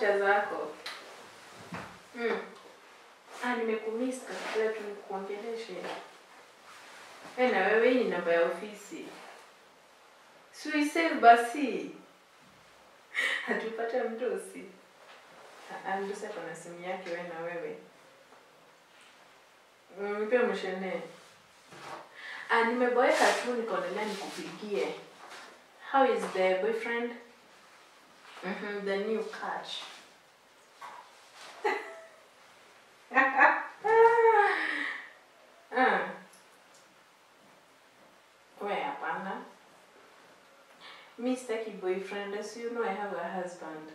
acha zako. Mm. Ah, nimekumiss kabla tu nikuongeleshe. Eh, na wewe hii ni namba ya ofisi. suisave uisave basi. Hatupata mdosi. Ah, mdosi ako na simu yake we na wewe. mpe mshene. Ah, nimeboeka tu nikaonelea nikupigie. How is the boyfriend? Mm-hmm, the new catch. We hapana. Mi sitaki boyfriend, as you know I have a husband.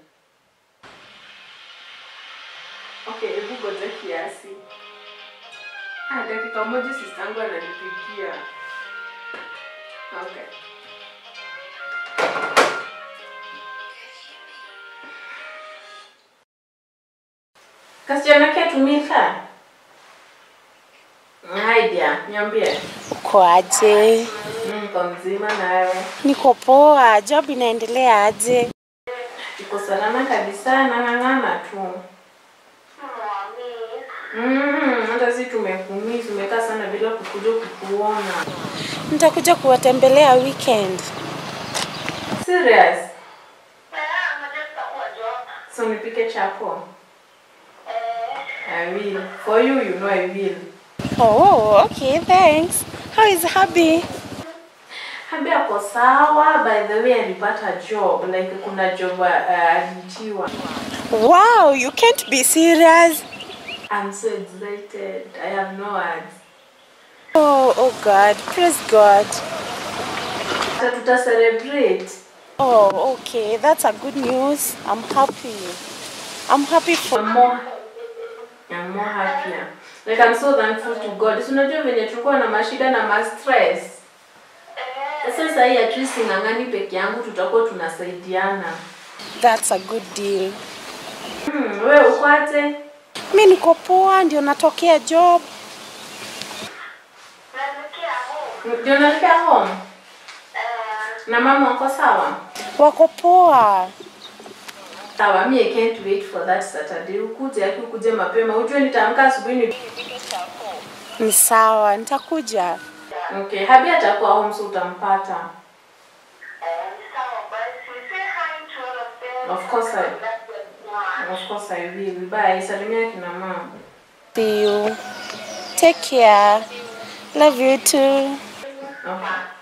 Okay, hebu ngoja kiasi. Ah, dakika moja sistangu ananipigia. Okay. Kasichana ketumika. Haidia, niambie. Uko aje? Niko mzima nawe. Niko poa. Job inaendelea aje? Iko salama kabisa, nang'ang'ana tu. Mm, hata si tumekumi, tumekaa sana bila kukuja kukuona. Nitakuja kuwatembelea weekend. Serious? So nipike chapo? I will. For you, you know I will. Oh, okay, thanks. How is Habi? Habi ako sawa, by the way alipata job, like kuna job uh. Wow, you can't be serious. I'm so excited. I have no words. Oh, oh God, praise God. Tuta celebrate. Oh, okay, that's a good news. I'm happy. I'm happy for more, I'm more happier. Like I'm so thankful to God. Si unajua venye tulikuwa na mashida na ma stress. Sasa hii at least ng'ang'ani peke yangu tutakuwa tunasaidiana. That's a good deal. Hmm, wewe uko aje? Mi niko poa, ndio natokea job. Ndio naelekea home. Na mama wako sawa? Wako poa. Sawa, mi I can't wait for that Saturday. Ukuje, aki ukuje mapema. Ujue nitaamka asubuhi ni Ni sawa, nitakuja. Okay, Habi atakuwa home so utampata. Of course I of course I will. Bye. Salimia kina mama. See you. Take care. Love you too. Okay.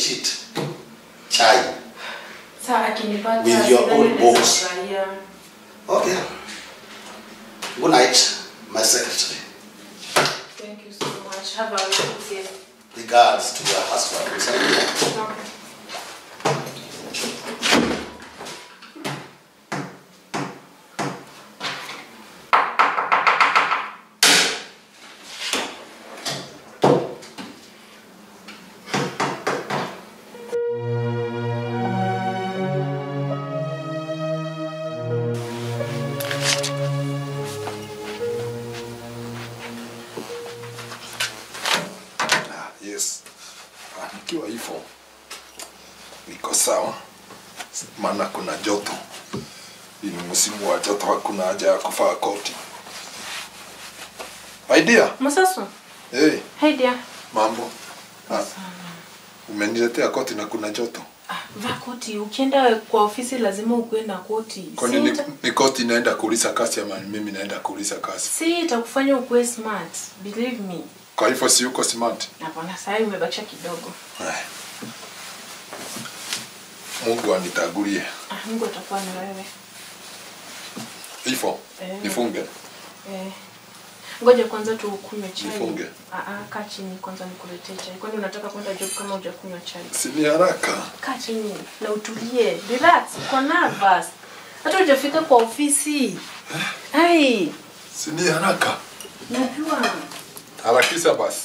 Imecheat. Chai. With your own boss. Okay. Good night, my secretary. Thank you so much. Have a good day. Regards to your husband. Okay. Maana kuna joto. Ni msimu wa joto, hakuna haja ya kuvaa koti. My dear, Msasu. hey, Hey dear. mambo. Ah, umeniletea koti na kuna joto. Ah, vaa koti. Ukienda kwa ofisi lazima ukuwe na koti. Kwani Si ni, ni koti naenda kuuliza kazi ama mimi naenda kuuliza kazi? Si itakufanya ukuwe smart. Believe me. Kwa hivyo si uko smart? Hapana, sasa umebakisha kidogo. Mungu anitagulie. Ah, Mungu atakuwa na wewe. Hivyo Eh. nifunge. Eh. Ngoja kwanza tukunywe chai. Nifunge. Ah ah, kaa chini kwanza nikuletee chai. Kwani unataka kwenda job kama hujakunywa chai? Si ni haraka. Kaa chini na utulie. Relax, uko nervous. Hata hujafika kwa ofisi. Ai, Si ni haraka. najua. Harakisha basi.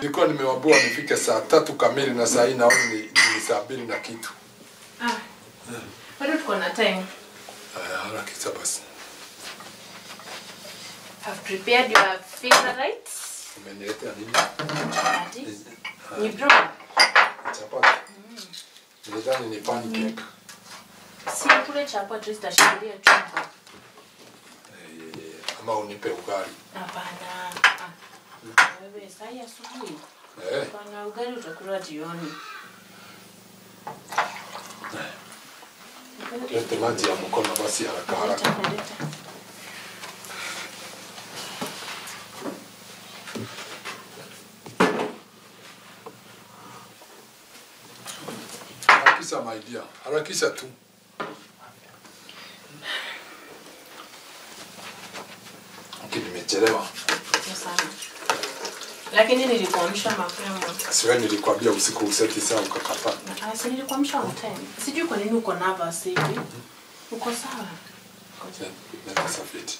Nilikuwa nimewaambia nifike saa tatu kamili na saa hii naona ni, ni saa mbili na kitu. Ah. Bado tuko na time. Aya, harakisha basi. Have prepared your favorite. Umeniletea nini? Ni bro. Chapati. Nilidhani ni pancake. Si kule chapati zitashikilia chumba. Eh, ama unipe ugali. Hapana. Ah. Wewe saa hii asubuhi. Eh, Hapana, ugali utakula jioni. Lete maji ya mkono basi haraka haraka. Harakisha my dear. Harakisha tu. Lakini nimechelewa. Sana. Lakini nilikuamsha mapema. Siwe nilikwambia usiku useti saa ukakapa. Ah, si nilikuamsha on time. Sijui kwa nini uko nervous hivi. Uko sawa? Ngoja, leta safeti.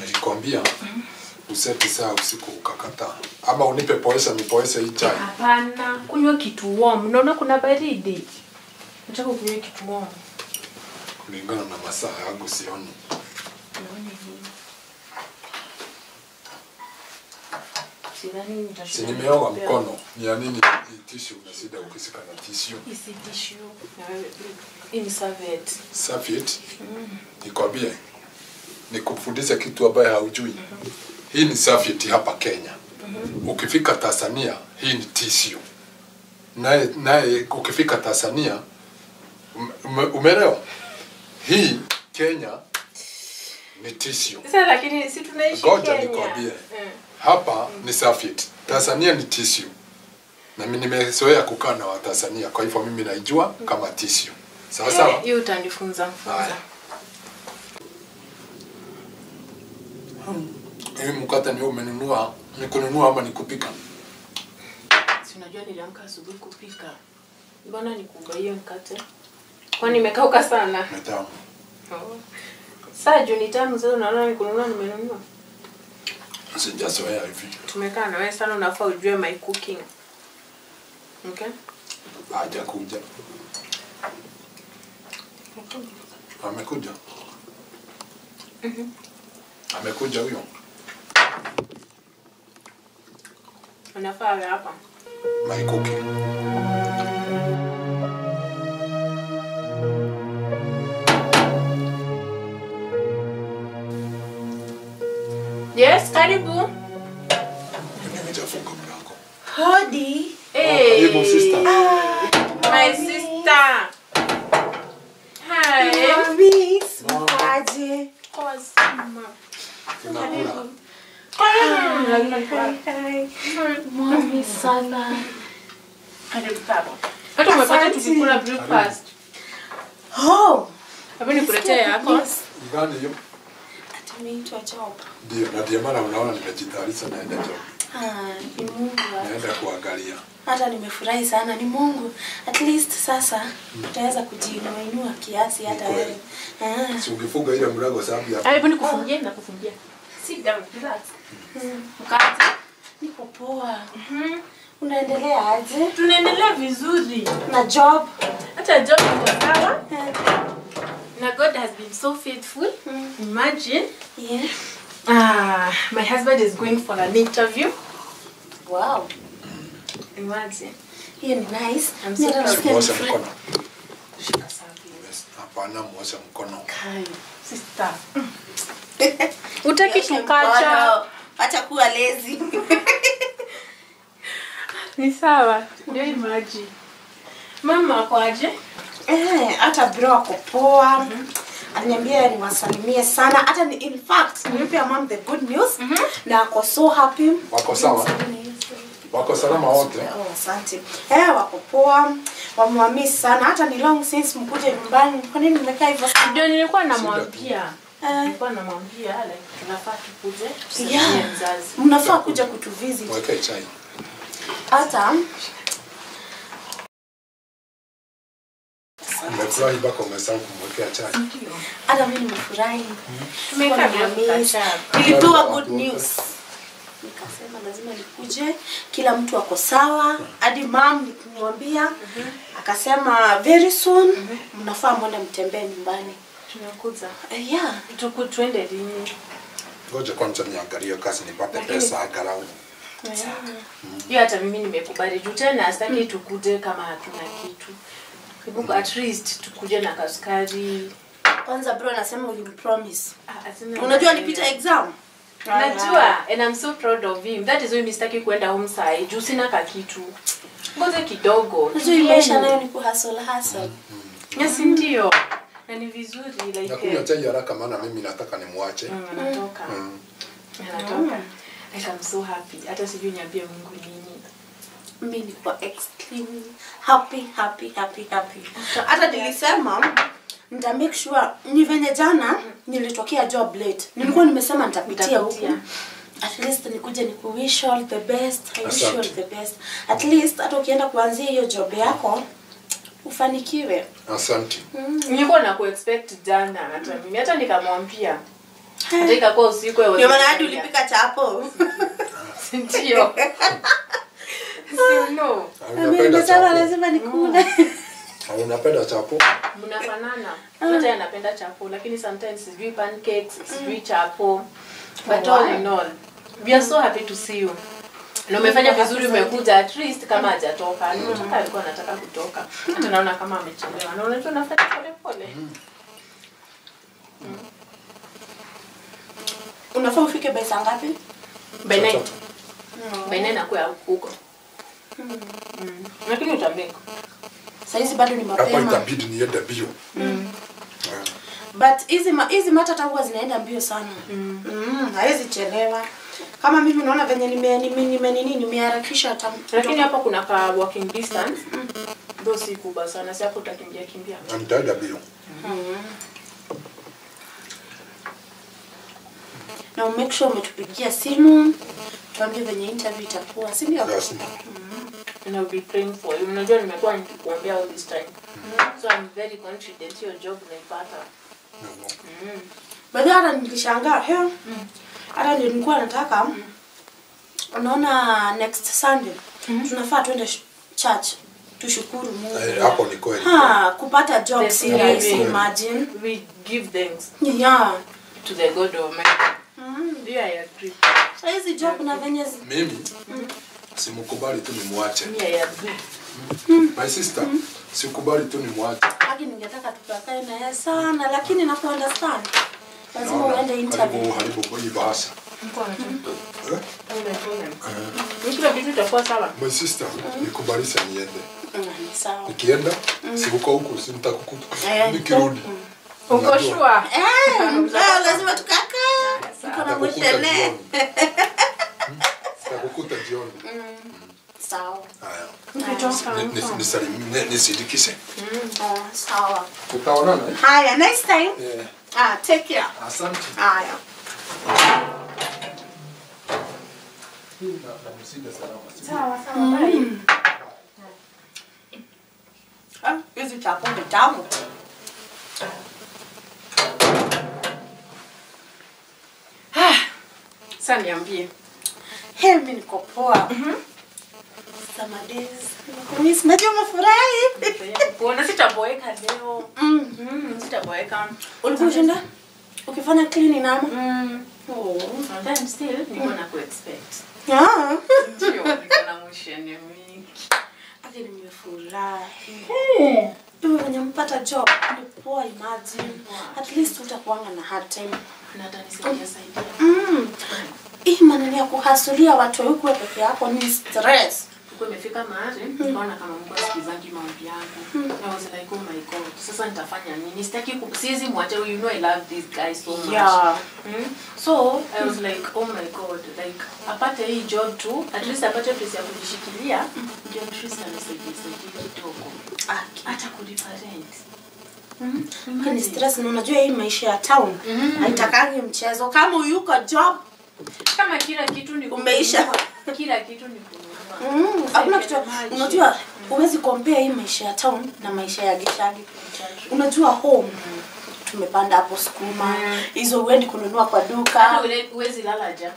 Nilikwambia useti saa usiku ukakataa. Ama unipe poesa nipoeshe hii chai. Hapana, kunywa kitu warm. Unaona kuna baridi. Nataka kunywa kitu warm. Kulingana na masaa yangu sioni. Naona hivi. Nimeoga mkono. Ni ya nini tishu na unasida ukisika na tissue? Isi tissue. Hii ni serviette. Safet. Nikwambie. nikufundisha kitu ambaye haujui. Hii ni safet hapa Kenya. Ukifika Tanzania, hii ni tissue. Naye naye ukifika Tanzania ume- umeelewa? Hii Kenya ni tissue. Sasa lakini si tunaishi Ngoja Kenya. nikwambie. Mm. Hapa ni Safit, Tanzania ni tissue. Na mimi nimezoea kukaa na Watanzania, kwa hivyo mimi naijua kama tissue. Sawa sawa? hiyo Hiyo utanifunza mfunza. hmm. Hii mkate ni umenunua, ni kununua ama ni kupika? Si unajua niliamka asubuhi kupika. Mbona nikubaie mkate? Kwani nimekauka sana? Ni tamu. Oh. Saa juu ni tamu sasa unaona nikununua nimenunua. Sijazoea hivi. Tumekaa na wewe sana unafaa ujue my cooking. Okay? Haja kuja. Amekuja. Amekuja huyo. Unafaa hapa. My cooking. Yes, karibu. Hodi. Hey. Karibu sister. My sister. Hi. Mami, sikuaje? Poa sana. Tunakula. Mami sana. Karibu baba. Hata umepata tukikula breakfast. Oh, Hebu nikuletee yako. Yes. Gani hiyo? Tumeitwa job. Ndio, na ndio maana unaona nimejitayarisha naenda job. Ah, ni Mungu. Naenda kuangalia. Hata nimefurahi sana, ni Mungu. At least sasa utaweza kujiinua inua kiasi hata wewe. Ah. Si ungefunga ile mlango sababu ya Hebu nikufungie na kufungia. Sit down, relax. Mkate. Niko poa. Unaendelea aje? Tunaendelea vizuri. Na job? Hata job iko sawa. Na God has been so faithful. Mm. Imagine. Yeah. Ah, my husband is going for an interview. Wow. Imagine. Hiyo ni nice. I'm so nasikia Muoshe nifurahi. Shika safi. Hapana, muoshe mkono. Kai, sister. Utaki Acha kuwa lazy. Ni sawa. Ndio imagine. Mama kwaje? Eh, hata bro ako poa. Aliniambia niwasalimie sana. Hata ni in fact nilipea mom the good news na ako so happy. Wako sawa? Wako salama wote? Oh, asante. Eh, wako poa. Wamewamiss sana. Hata ni long since mkuje nyumbani. Kwa nini mmekaa hivyo sana? Ndio nilikuwa namwambia. Eh, Nilikuwa namwambia like tunafaa tukuje tusaidie Yeah. mzazi. mnafaa kuja kutuvisit. Hata Umefurahi mpaka umesahau kumwekea chai. hata mimi nimefurahi. Nilipewa good news. Nikasema lazima nikuje, kila mtu ako sawa. Hadi mam nikimwambia akasema very soon mnafaa mwende mtembee nyumbani. Tunakuza. Eh, yeah. Lini? Ngoja kwanza niangalie kazi nipate pesa angalau. Hiyo hata mimi nimekubali juu tena sitaki tukuje kama hatuna kitu. At least tukuja na kaskari. Kwanza bro nasema ulimpromise. Ah, Unajua nipita exam? Najua and I'm so proud of him. That is why mistaki kuenda home sai juu sina ka kitu. Ngoja kidogo. Unajua maisha nayo ni kuhustle hustle. Yes, ndio. Na ni vizuri like Nakunywa chai haraka maana mimi nataka nimwache. Mm, anatoka. Anatoka. Like I'm so happy. Hata sijui niambie Mungu nini. Mimi niko extremely happy happy happy happy. Hata nilisema nita make sure ni venye jana nilitokea job late. Nilikuwa nimesema nitapitia huku. At least nikuje ni wish all the best. I wish all the best. At least hata ukienda kuanzia hiyo job yako ufanikiwe. Asante. Nilikuwa na kuexpect jana hata mimi hata nikamwambia. Hata ikakuwa usiku wewe. Ndio maana hadi ulipika chapo. Ndio. Si no. Mimi Unapenda nimesema chapo? lazima nikule. Unapenda chapo? Mnafanana. Hata anapenda chapo lakini sometimes sijui pancakes, sijui chapo. But Oh, all in all, we are so happy to see you. Na umefanya vizuri umekuja at least kama hajatoka. Nimetoka alikuwa anataka kutoka. Hata naona kama amechelewa. Na unajua unafanya pole pole. Unafaa ufike by saa ngapi? By night. By nine nakuwa huko. Mm. Lakini utamake. sahizi bado ni Hapa itabidi niende bio. Ah. but hizi ma, hizi matata huwa zinaenda mbio sana mm. Mm, hawezi chelewa kama mimi unaona venye nime nime nime nini nimeharakisha hata Lakini hapa kuna ka walking distance. Ndio si kubwa sana. Si hapo utakimbia kimbia. Na mbio bio. na make sure umetupigia simu tuambie venye interview itakuwa si ndio Lazima. And I'll be praying for you. Unajua nimekuwa nikikuombea all this time. So I'm very confident hiyo job naipata. baadhi hata nilishangaa he hata ndio nilikuwa nataka unaona next sunday tunafaa twende church tushukuru Mungu Eh, Hapo ni kweli. ha kupata job Yes, serious imagine We give thanks yeah to the God Almighty. Yeah, I agree. Sasa hizi job na venye Mimi simkubali tu nimwache. Mia ya agree. My sister, sikubali tu nimwache. hadi ningetaka tukakae na yeye sana lakini naku understand lazima uende interview haribu hii bahasha. Mko na kitu. Eh? Sawa. My sister, nikubalisha niende. Nikienda, si uko huku, si nitakukuta. Eh. Nikirudi. Uko sure? eh leo lazima tukakae niko na nitakukuta mshene jioni. Nitakukuta sawa Haya. Ukitoka. Ni- ni- nisalim- ni- Nisindikishe. Sawa Tutaonana. haya next time ah take care Asante. haya Hii na- na msinde salama. Sawa sawa. Bye. Hizi chapo ni tamu Sasa niambie. Hey, mimi niko poa. Summer days. Nimekumiss. Najua umefurahi. Kuona sitaboeka leo. Mhm. Mm, sitaboeka. Ulikuwa ushinda ukifanya cleaning ama? Mm. Oh. Sometimes still niko na kuexpect. Ah. Ndio, niko na motion mingi. Hadi nimefurahi. Wewe mwenye mpata job ni poa imagine. At least utakuanga na hard time. Na hata nisaidia saidia. Mm. Hii maneno ya kuhasulia watu huku peke yako ni stress. Kwa imefika mahali nikaona kama Mungu asikizangi maombi yangu. I was like oh my god. Sasa nitafanya nini? Sitaki siwezi mwacha you know I love this guy so much. Yeah. Mm. So I was like oh my god like apate hii job tu at least apate pesa ya kujishikilia ndio at least anisaidie saidie kidogo. Hata kulipa rent. Hii ni stress na unajua hii maisha ya town haitakangi mchezo. Kama yuko job Kama kila kitu ni Umeisha. Kila kitu ni kununua. Mm, hakuna kitu unajua huwezi compare hii maisha ya town na maisha ya gishagi unajua home tumepanda hapo sukuma hizo uendi kununua kwa duka huwezi lala ja.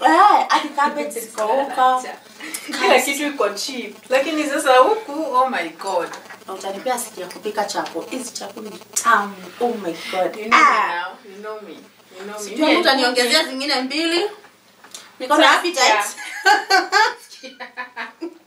Eh, hadi cabbage zikauka Kila kitu iko cheap. Lakini sasa huku oh my god. Utanipea siku ya kupika chapo hizi chapo ni tamu oh my god You know me ah. now. You know me. Sijui mtu aniongezea utaniongezea zingine mbili. Niko na appetite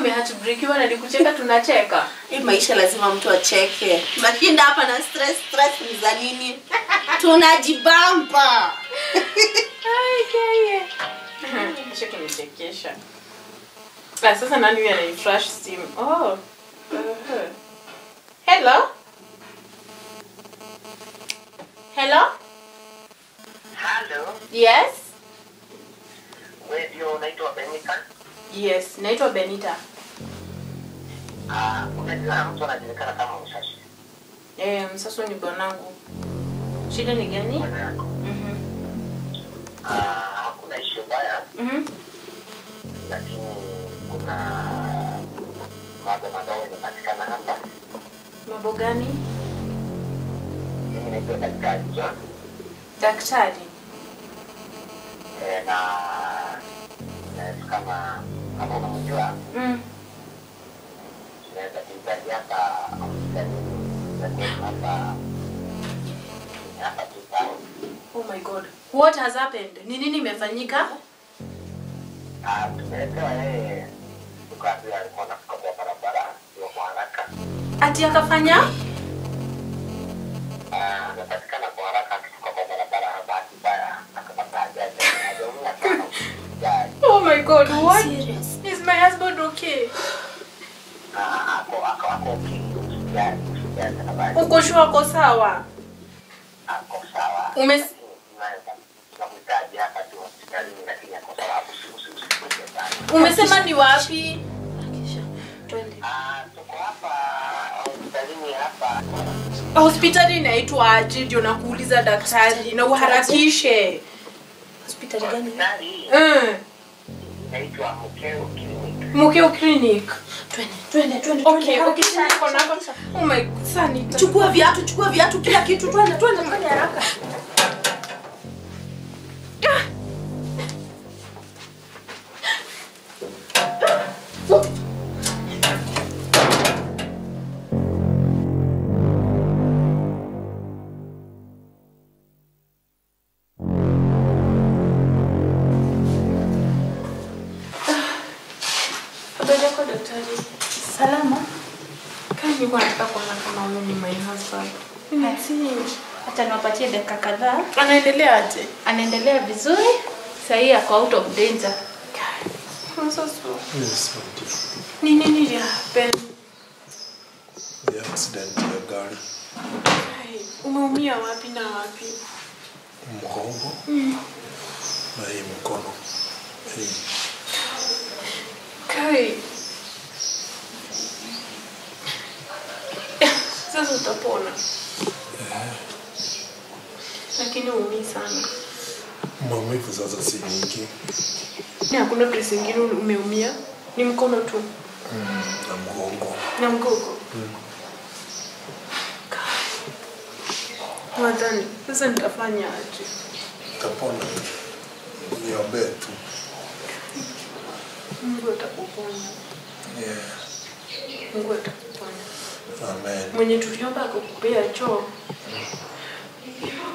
umehatbrekiwa na nikucheka tunacheka. Hii maisha lazima mtu acheke. Makinda hapa na stress stress ni za nini? Tunajibamba. Kisha kunichekesha Ah, sasa nani huyu anaiflash simu oh. uh-huh. hello? Hello? Hello? Yes? Wewe ndio unaitwa Benita? yes naitwa benita unajua mtu anajulikana kama msasu. Eh, msasu ni bwanangu. Shida ni gani? Mhm. Ah, hakuna issue mbaya, Mhm. lakini kuna mambo madogo yanapatikana hapa. Mambo gani? Mimi naitwa Daktari John Daktari. eh, na kama kama unamjua Mm. tunaweza kuhitaji hapa hospitalini za kwetu hapa hapa tu town. Oh my god. What has happened? Ni nini imefanyika? Ah, tumeletewa yeye tukaambiwa alikuwa anafika kwa barabara sio kwa haraka. Ati akafanya? Ah, amepatikana kwa haraka akifika kwa barabara, bahati mbaya akapata ajali. Hajaumia sana. Oh my god. What? Is my husband okay? Ah, ako ako ako okay hospitali hospitali na bahati Uko sure ako sawa? ako sawa. Umes-. Umesema ni wapi? Hospitali inaitwa aje? Ndio nakuuliza daktari, na uharakishe. Hospitali gani? Mm. inaitwa Mkeo Clinic. Mukeo clinic. Twende, twende, twende. Okay, okay, sasa niko na. Oh my sanita. Chukua viatu, chukua viatu, kila kitu. Twende, twende, twende haraka. Habari husband. Niwapatie dakika kadhaa. Anaendelea aje? Anaendelea vizuri. Sahii ako out of danger. I'm so sorry. Yes, my dear. Ni nini ili? The accident ya gari Umeumia wapi na wapi? mgongo na hii mkono hii Kai. Sasa utapona. Lakini uumii sana. maumivu sasa si mingi Ni hakuna place ingine umeumia? Ni mkono tu mm, na mgongo na mgongo. Wadhani sasa nitafanya aje? Utapona. niombee tu Mungu atakuponya. yeah. Mungu atakuponya. Amen Mwenye tuliomba akakupea choo,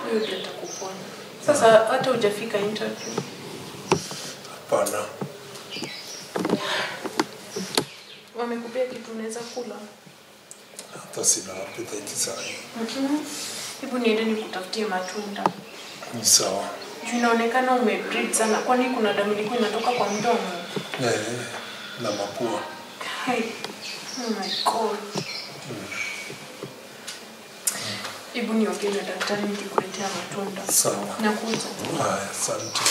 huyo ndiye atakuponya. Sasa hata hujafika interview, hapana wamekupea kitu unaweza kula. hata sina appetite sana Mhm. Hebu niende nikutafutie matunda. ni sawa Juu inaonekana umebreed sana, kwani kuna damu ilikuwa inatoka kwa mdomo. eh, na mapua Hai. Oh my god. Hebu niongee na daktari nikikuletea matunda. sawa Nakuja. haya asante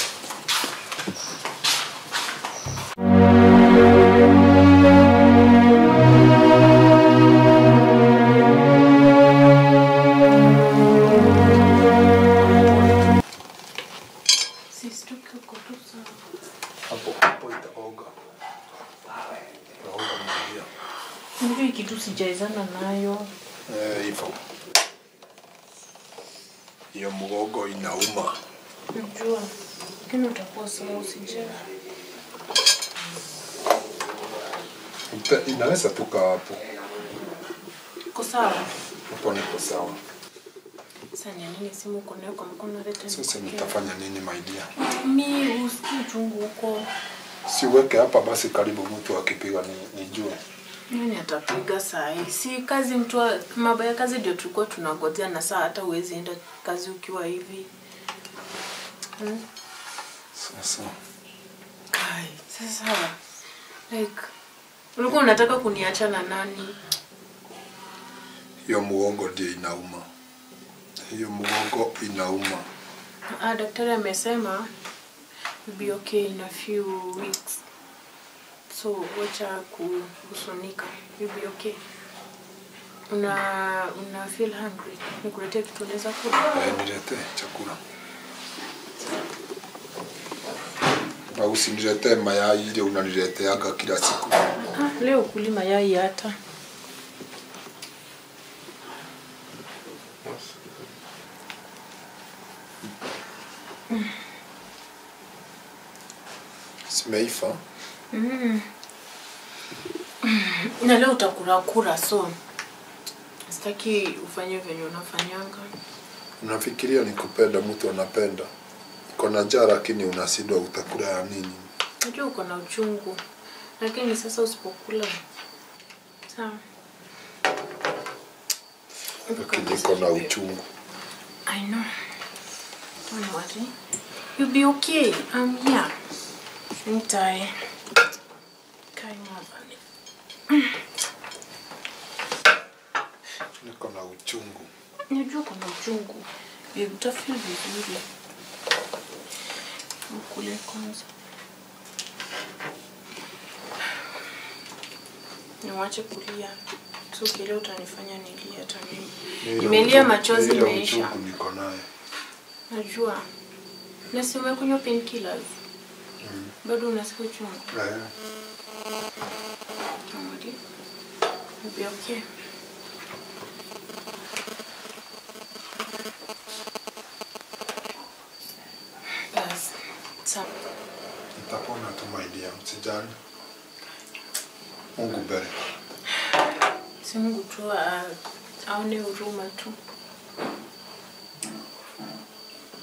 Unajua kitu sijaezana nayo. eh, hivyo hiyo mgogo inauma Najua. Lakini utakuwa sawa usijali. Inaweza tuka hapo Uko sawa? hapo niko sawa Sanya nini simu uko nayo kwa mkono leta sasa nitafanya nini maidia Mi usikii uchungu huko. siweke hapa basi karibu mtu akipiga ni, Nani atapiga saa hii? Si kazi mtu wa- mambo ya kazi ndio tulikuwa tunangojea na saa hata uwezi enda kazi ukiwa hivi. Hmm? sasa Kai, sasa like ulikuwa unataka kuniacha na nani? hiyo muongo ndio inauma hiyo mgongo inauma Ah, daktari amesema you'll be okay in a few weeks. So wacha ku- kuhusunika. You'll be okay. Una una feel hungry. Nikuletee kitu unaweza kula? Niletee chakula. Au usiniletee mayai ile unanileteaga kila siku. Ah, leo kuli mayai hata zimeiva na leo utakula kura so sitaki ufanye venye unafanyanga unafikiria ni kupenda mtu anapenda iko na njaa lakini unashindwa utakula ya nini najua uko na uchungu lakini sasa usipokula sawa lakini iko na uchungu I know. Don't worry. You'll be okay. I'm here. Nitae. Kai mwavani. niko na uchungu Najua kuna uchungu. Utafeel vizuri. Ukule kwanza. Niwache kulia. So utanifanya nilie hata mimi. Nimelia machozi ile imeisha. uchungu niko naye Najua. Na si umekunywa painkillers? Bado unasikia uchungu? Eh, worry. You'll be okay. Basi. Sawa. nitapona tu maidia msijali mungu mbele Si Mungu tu aone huruma tu.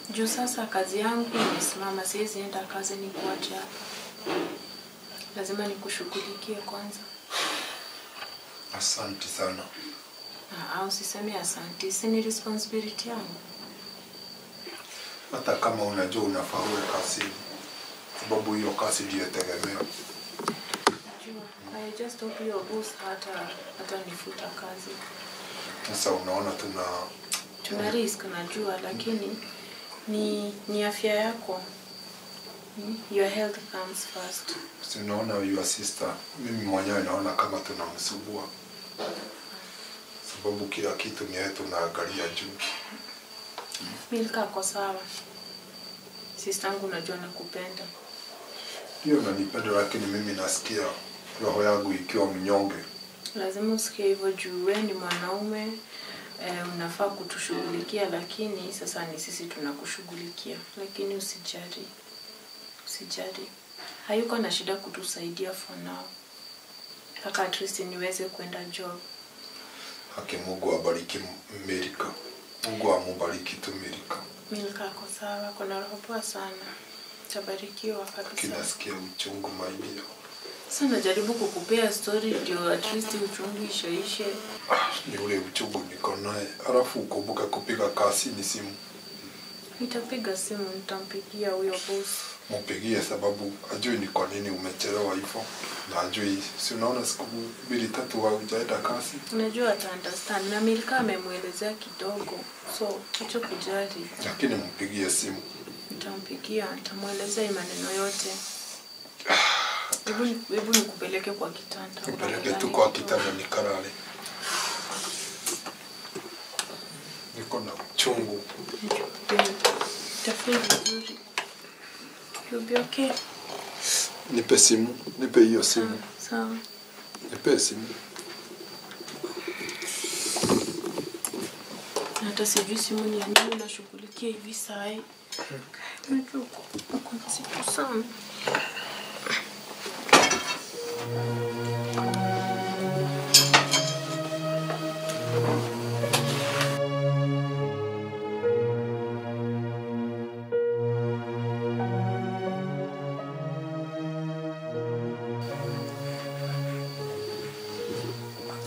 Juu sasa kazi yangu imesimama, siwezi enda kazi ni kuache hapa. Lazima nikushughulikie kwanza. asante sana Ah, Au sisemi asante, si ni responsibility yangu. hata kama unajua unafaa uwe kazini sababu hiyo kazi ndiyo tegemeo I just hope your boss hata hata nifuta kazi. sasa unaona tuna Tuna risk najua, lakini ni ni afya yako. Hmm? Your health comes first. si unaona your sister mimi mwenyewe naona kama tunamsumbua sababu kila kitu ni yetu tunaangalia juu Milka ako sawa. Sistangu najua nakupenda. Ndio nanipenda lakini mimi nasikia roho yangu ikiwa mnyonge Lazima usikie hivyo juu wewe ni mwanaume eh, unafaa kutushughulikia, lakini sasa ni sisi tunakushughulikia, lakini usijali, usijali. Hayuko na shida kutusaidia for now, mpaka at least niweze kwenda job. haki mungu abariki Amerika mungu amubariki tu Amerika Milka ako sawa, kuna roho poa sana, tabarikiwa kabisa. kinasikia uchungu maibio. Sasa najaribu kukupea story ndio at least uchungu isheishe. ni ule uchungu niko naye alafu ukumbuka kupiga kasi ni simu Nitapiga simu, nitampigia huyo boss. Mupigie sababu ajui ni kwa nini umechelewa hivyo na ajui si unaona siku mbili tatu haujaenda kasi Unajua ata understand na milika amemwelezea kidogo, so hicho kujali, lakini mpigie simu nitampigia, nitamwelezea maneno yote. Hebu nikupeleke kwa kitanda. nipeleke tu kwa kidogo. kitanda nikarale niko na uchungu tafuta vizuri. You'll be okay. nipe simu nipe hiyo simu Sawa. nipe simu Hata sijui simu ni ya nini nashughulikia hivi saa hii. Unajua uko siku sana.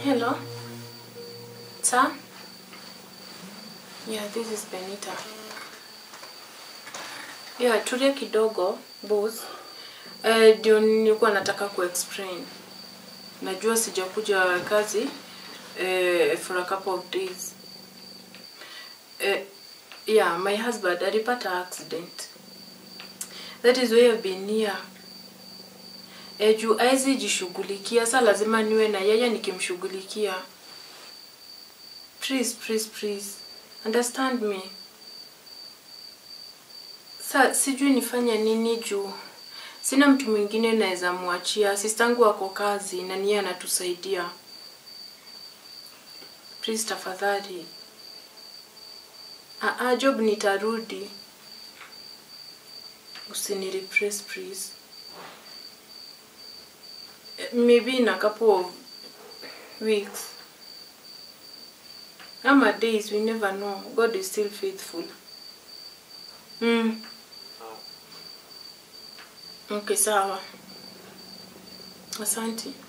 Hello. Sir? Yeah, this is Benita. Yeah, tulia kidogo boss. Eh, ndio nilikuwa nataka kuexplain. Najua sijakuja kazi eh, for a couple of days. Eh, yeah, my husband alipata accident. That is why I've been here. E, juu awezi jishughulikia, sa lazima niwe na yeye nikimshughulikia. Please, please, please. Understand me. Sa sijui nifanye nini juu sina mtu mwingine naweza mwachia. Sistangu ako kazi na niye anatusaidia. Please tafadhali. Ah, ah, job nitarudi. Usinirepress please. Maybe in a couple of weeks. Ama days, we never know. God is still faithful. Mm. Okay, sawa. Asante.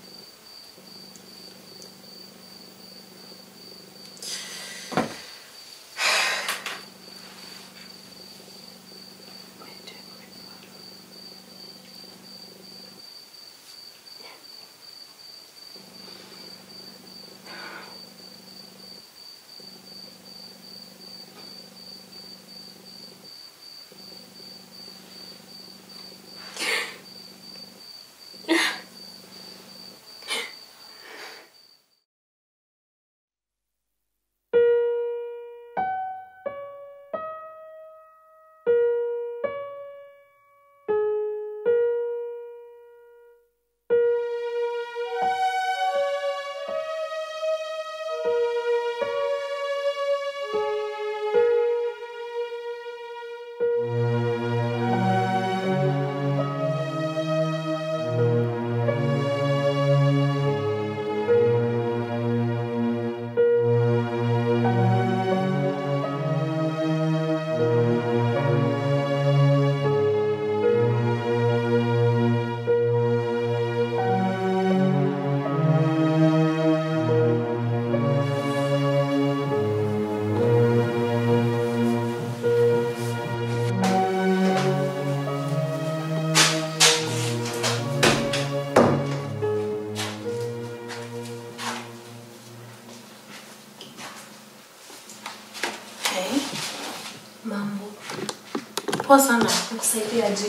Poa sana. Nikusaidiaje?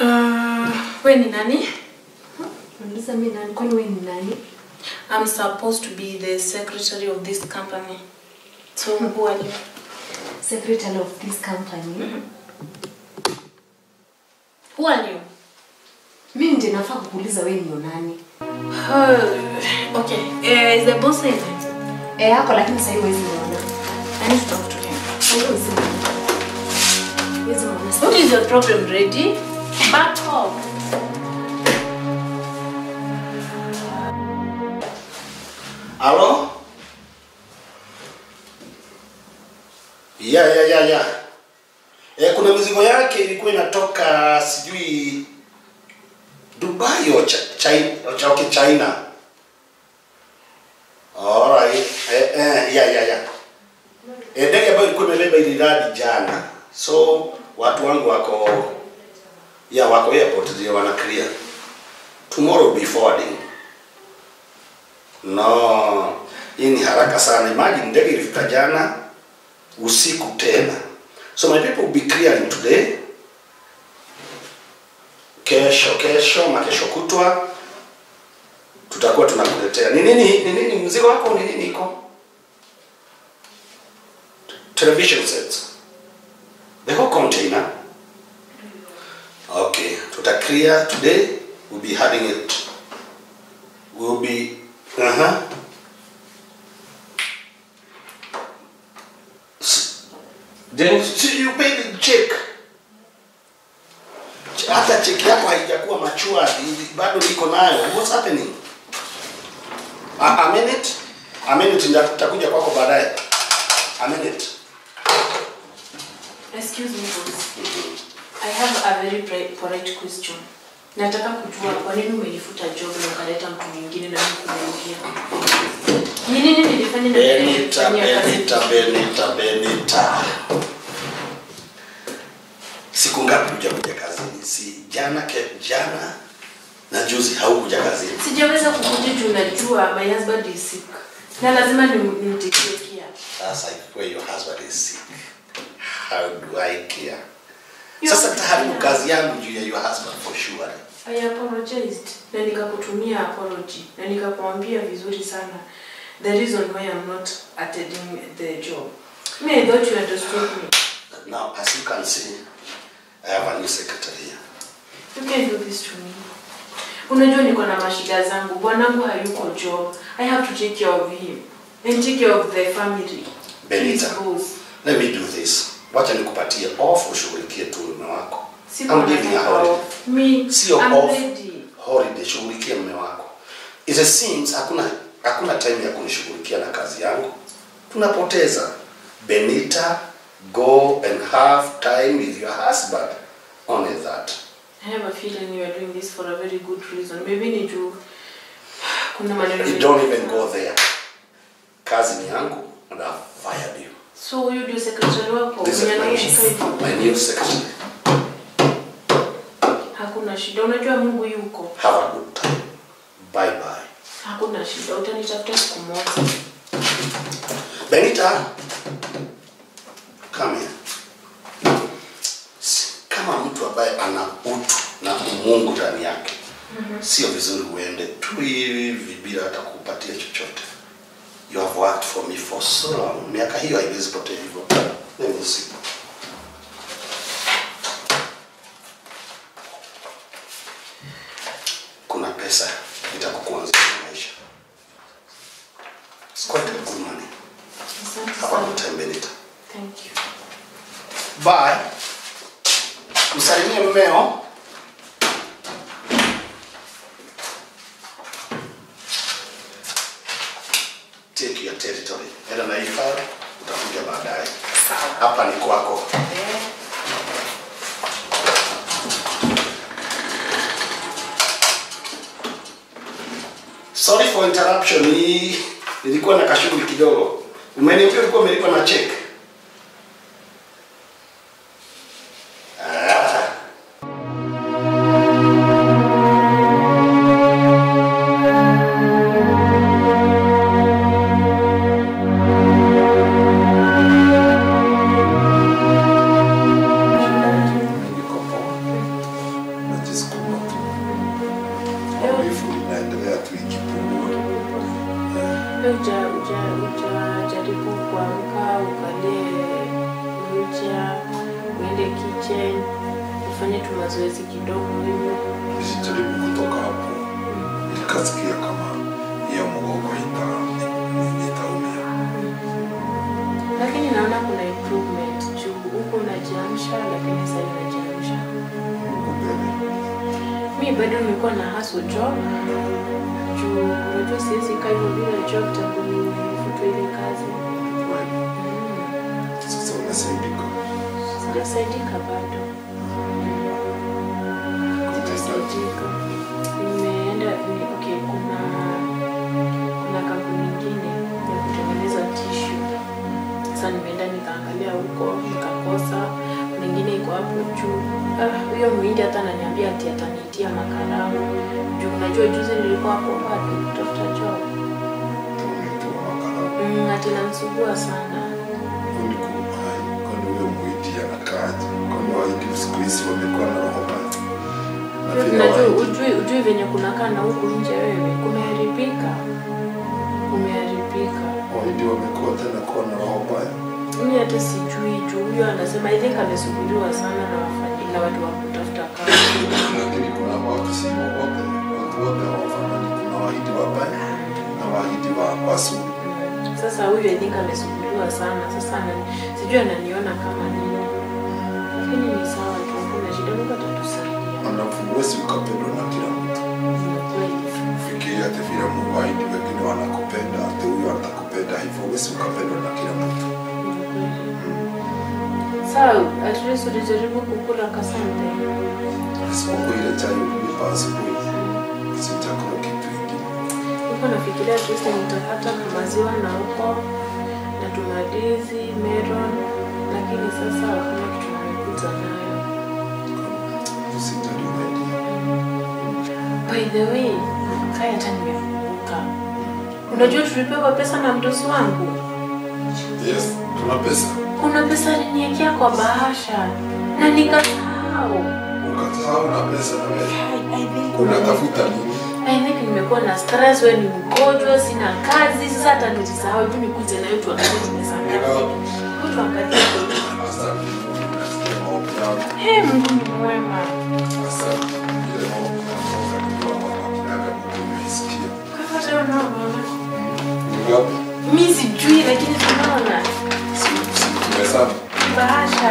Uh, we ni nani? Unauliza mimi nani? Kwani wewe ni nani? I'm supposed to be the secretary of this company. So who are you? Secretary of this company. Mm -hmm. Who are you? Mimi ndiye nafaa kukuuliza wewe ni nani? Uh, okay. Uh, is the boss in? Eh, hako lakini sasa hivi huwezi niona. I need to talk to him. What is your problem, Ready? Back Okay, tuta clear today. We'll be having it. We'll be uh-huh. Then see you pay the check. Ch- Hata check yako haijakuwa machua, bado niko nayo. What's happening? A, a minute. A minute nitakuja kwako baadaye. A minute. Excuse me, boss. I have a very polite question. Nataka kujua kwa nini umenifuta job na ukaleta mtu mwingine na mimi kumwingia. Ni nini nilifanya na Benita? Benita, Benita, Benita. Siku ngapi hujakuja kazini? Si jana ke jana na juzi haukuja kazini. Sijaweza kukuja juu najua my husband is sick. Na lazima ni nimtikie care. Sasa ikiwa your husband is sick, how do I care? Sasa taharibu kazi yangu juu ya your husband for sure. I apologized na nikakutumia apology na nikakwambia vizuri sana the reason why I'm not attending the job. Me, I thought you understood me. Now, as you can see, I have a new secretary here. You can't do this to me. Unajua niko na mashida zangu. Bwanangu hayuko job. I have to take care of him and take care of the family. Benita. Let me do this. Wacha nikupatie off ushughulikie tu mume wako. I'm giving a holiday. Sio off. Holiday, shughulikie mume wako. It seems hakuna hakuna time ya kunishughulikia na kazi yangu. Tunapoteza. Benita, go and have time with your husband. Only that. I have a feeling you are doing this for a very good reason. Maybe ni juu kuna maneno You don't even go there. Kazi ni yangu and I've fired you. So huyu ndio secretary wako This is mwenye my, new secretary. Hakuna shida. Unajua Mungu yuko. Have a good time. Bye bye. Hakuna shida. Utanitafuta siku moja. Benita, come here. Kama mtu ambaye ana utu na Mungu ndani yake, sio vizuri uende tu hivi bila hata kupatia chochote. You have worked for me for so long. Miaka hiyo haiwezi potea hivyo. Ananiambia makalamu makaramu juu unajua juzi nilikuwa hapo bado kutafuta job. na. Mm, sana. Kwani ku- ai, kwani huyo muhindi anakaaje? Kwani wahindi siku hizi wamekuwa na roho mbaya? Na ujui ujui venye kunakaa na huku nje wewe kumeharibika. Kumeharibika. wamekuwa tena kuwa na roho mbaya. Mimi hata sijui juu huyo anasema I think sana na watu wa kutafuta kazi. Lakini kuna watu wote, hawafanani. Kuna wahindi wabaya na wahindi wa wazuri. Sasa huyu I amesumbuliwa sana. Sasa sijui ananiona kama nini. Lakini ni sawa tu, hakuna shida, Mungu atatusaidia. Alafu huwezi ukapendwa na kila mtu. fikiria hata vile wahindi wengine wanakupenda, hata huyo atakupenda hivyo. Huwezi ukapendwa na kila mtu. Sawa, at ulijaribu kukula kasante. Isipokuwa ile chai ulinipa asubuhi, sitakula kitu kingine. Huko nafikiria least nitapata maziwa na huko na tumadizi, meron, lakini sasa hakuna kitu nimekuta nayo. By the way, kaya hata nimefunguka. Unajua tulipewa pesa na mdosi wangu. Yes, tuna pesa. Kuna pesa aliniwekea kwa bahasha na nikasahau. Ukasahau na pesa na wewe. Unatafuta nini? I nimekuwa na stress, wewe ni mgonjwa, sina kazi, sasa hata nilisahau tu nikuje na yetu wakati tumesangana. Mtu angalia. Hey, Mungu mwema. Asante. Mimi sijui lakini tunaona. Si si. Bahasha.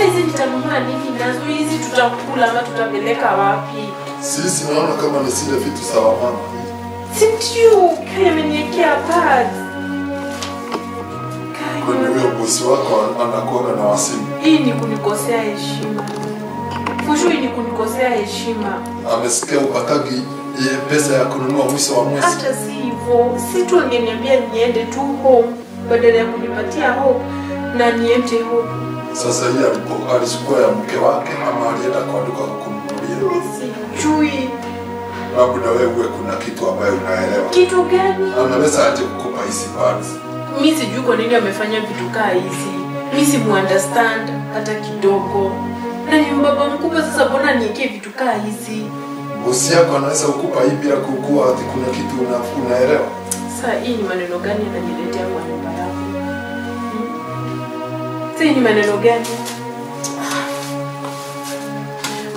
Sasa hizi nitanunua nini nazo? Hizi tutakula ama tutapeleka wapi? Sisi naona kama ni zile vitu za wamama. Si ndio? Kaya ameniwekea pad. Kwani huyo bosi wako anakuona na wasimu? hii ni kunikosea heshima. Fushu hii ni kunikosea heshima. Amesikia upatagi ye pesa ya kununua mwisho wa mwezi. hata si hivyo si tu angeniambia niende tu home badala ya kunipatia hope na niende home Sasa hii alipo- alichukua ya mke wake ama alienda kwa duka kumnunulia? Mimi sijui Labda wewe kuna kitu ambayo unaelewa. kitu gani Anaweza aje kukupa hizi parts. Mimi sijui kwa nini amefanya vitu kaa hizi mi muunderstand hata kidogo na ni mbaba mkubwa sasa mbona niekee vitu kaa hizi Bosi yako anaweza kukupa hii bila kukua ati kuna kitu una, unaelewa. saa hii ni maneno gani ananiletea kwa nyumba hmm? Hii ni maneno gani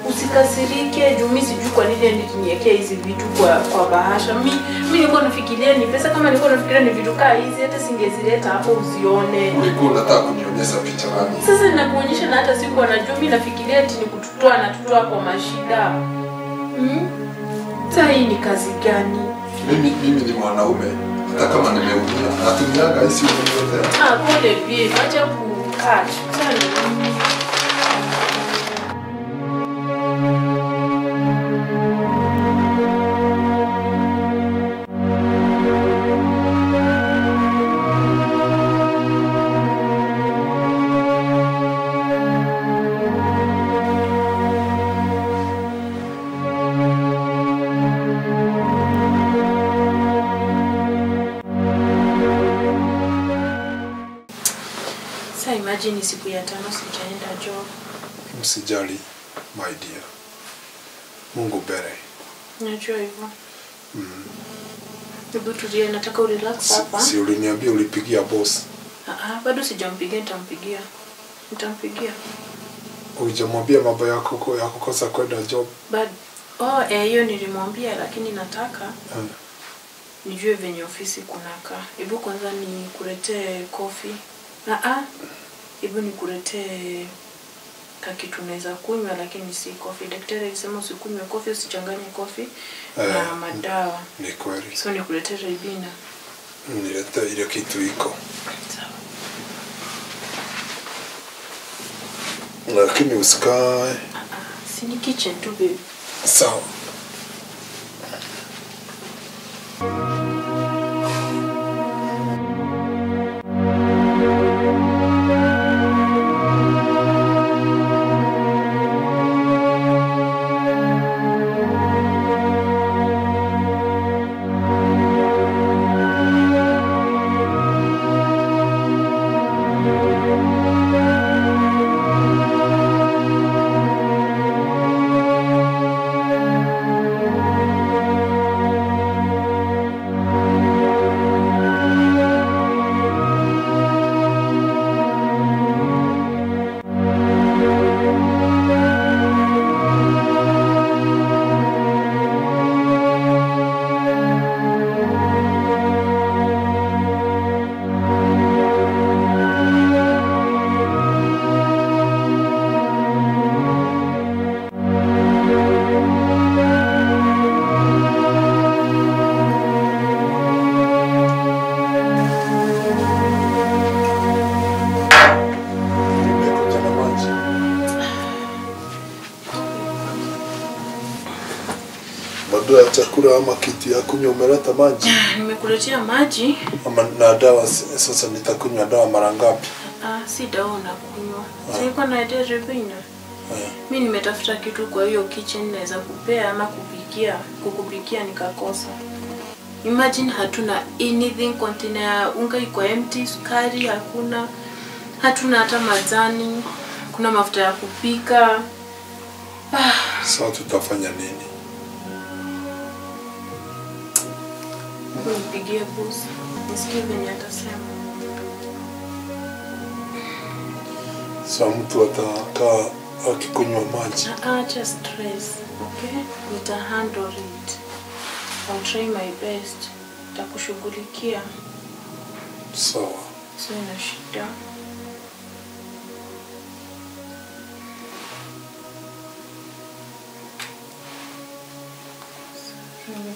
usikasirike juu mi sijui kwa nini andi niwekea hizi vitu kwa kwa bahasha mi mi nilikuwa nafikiria ni pesa kama nilikuwa nafikiria ni vitu kaa hizi hata singezileta hapo uzione Ulikuwa unataka kunionyesha picha gani? sasa ninakuonyesha na hata siku najua. mi nafikiria ati ni kututoa na tutoa kwa mashida hmm? Sasa hii ni kazi gani Mimi mimi ni mwanaume. Hata kama nimeumia, natumiaga hizi yote. Ah, pole babe, acha kukaa. Sana. Sasa Msijali my dear. Mungu mbele. Najua hivyo. Hebu tulie, nataka urelax hapa. si uliniambia ulipigia boss. Ah, ah, bado sijampigia, nitampigia. Nitampigia. Hujamwambia mambo ya kuko ya kukosa kwenda job. But oh, eh, hiyo nilimwambia lakini nataka hmm, nijue venye ofisi kunaka. Hebu kwanza nikuletee kofi. Ah ah. Hebu nikuletee kakitu tunaweza kunywa lakini si kofi. Daktari alisema usikunywe kofi, usichanganye kofi Eh, na madawa. Ni kweli. So nikuletea Ribina. Nileta ile kitu iko. Sawa. Lakini usikae. Ah ah. Si ni kitchen tu baby. Sawa. Ya chakula ama kitu ya kunywa umeleta maji Nimekuletea maji. ama na dawa. Sasa nitakunywa dawa mara ngapi? Ah, si dawa unakunywa. Siko na Revina. Eh, Mi nimetafuta kitu kwa hiyo kitchen naweza kupea ama kupikia, kukupikia nikakosa. Imagine hatuna anything, container ya unga iko empty, sukari hakuna, hatuna hata majani, kuna mafuta ya kupika. Ah. Sasa tutafanya nini? Nipigie boss, nisikie venye atasema. Sa mtu atakaa akikunywa maji. Acha stress, okay? Nita handle it. I'll try my best. Nitakushughulikia, Sawa. sio na shida. Thank ni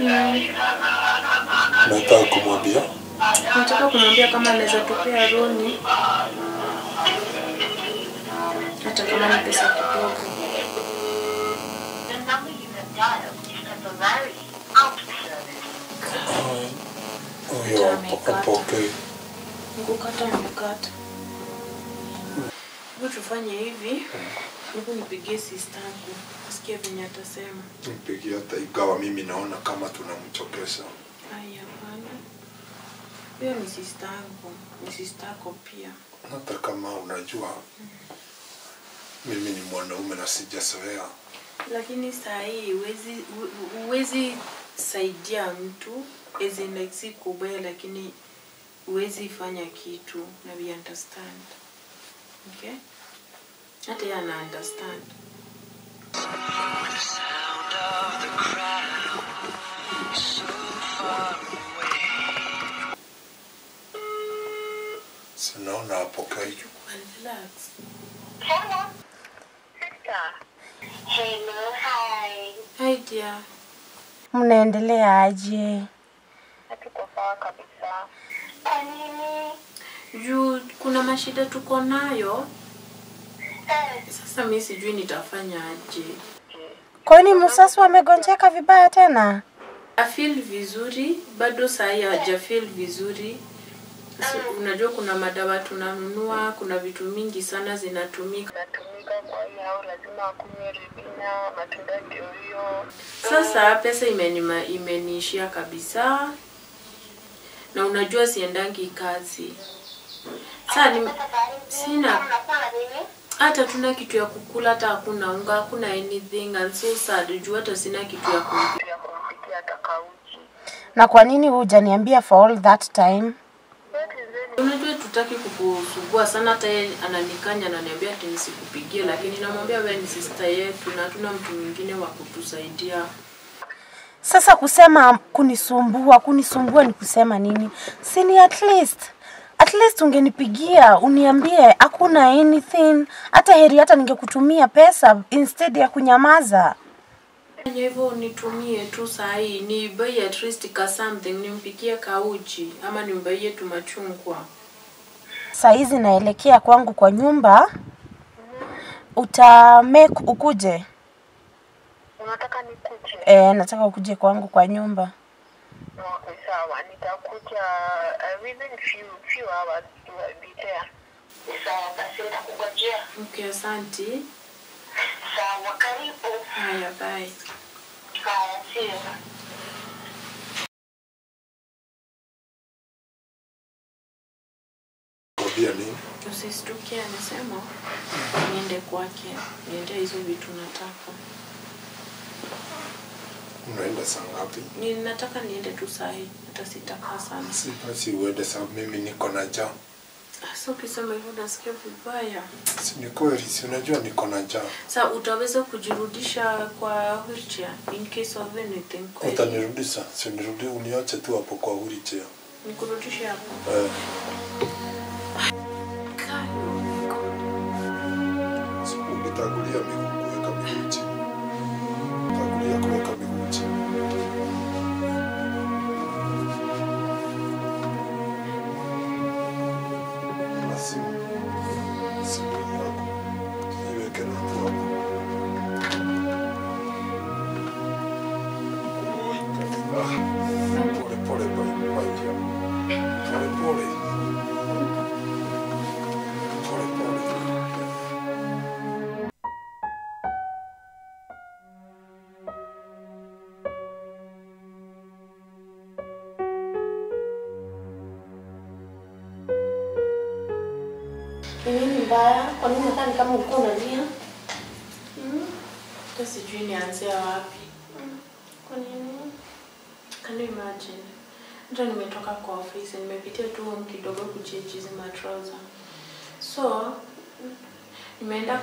Yeah. Nataka kumwambia. Nataka kumwambia kama anaweza tupea roni, hata kama ni pesa kidogo. Huyo apokee. Hebu tufanye hivi, hebu nipigie sistangu asikie venye atasema. Nipigie hata ingawa mimi naona kama tunamchokesha. Ai, hapana, hiyo ni sistangu, ni sistako pia. Hata kama unajua mimi ni mwanaume na sijazoea. lakini saa hii huwezi huwezi saidia mtu as in like si kubaya lakini huwezi fanya kitu na we understand okay hata yeye ana understand Sinaona apokee. Well, relax Hello, sister. Hello, hi. hi dear Mnaendelea aje? Hatuko sawa kabisa. Kwa nini? juu kuna mashida tuko nayo sasa mi sijui nitafanya aje Kwani Musasu amegonjeka vibaya tena? afil vizuri bado sahi haja feel vizuri. So, unajua kuna madawa tunanunua kuna vitu mingi sana zinatumika. Sasa pesa imenima, imeniishia kabisa. Na unajua siendangi kazi. Sasa ni, sina nini? Hata tuna kitu ya kukula hata hakuna unga hakuna anything and so sad juu hata sina kitu ya kumpi kumpikia hata kauji. Na kwa nini hujaniambia for all that time? Unajua tutaki kukusugua sana hata yeye ananikanya ananiambia ati nisikupigie lakini namwambia wewe ni sister yetu na hatuna mtu mwingine wa kutusaidia Sasa kusema kunisumbua, kunisumbua ni kusema nini? sini at least at least ungenipigia uniambie hakuna anything. Hata heri hata ningekutumia pesa instead ya kunyamaza. Fanya hivyo nitumie tu sahii ni buy at least ka something nimpikie kauchi ama nimbaie tu machungwa Saa hizi naelekea kwangu kwa nyumba, uta make ukuje. Unataka nikuje? E, nataka ukuje kwangu kwa nyumba. Okay, sawa. Nitakuja uh, within few few hours you be there. Sawa, basi nitakungojea. okay asanti Sawa, karibu. haya bye Haya, see you. Nini? usistukie anasema niende kwake niende hizo vitu nataka Unaenda saa ngapi? Ninataka niende tu sahii hata sitakaa sana Si basi uende sababu mimi niko na njaa. sasa ukisema hivyo nasikia vibaya Si ni kweli, si unajua niko na njaa. sa utaweza kujirudisha kwa wheelchair in case of anything kweli? Utanirudisha, si nirudi uniache tu hapo kwa wheelchair. nikurudishe hapo Eh,